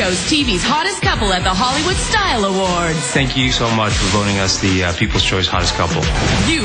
Shows TV's hottest couple at the Hollywood Style Awards. Thank you so much for voting us the uh, People's Choice Hottest Couple. You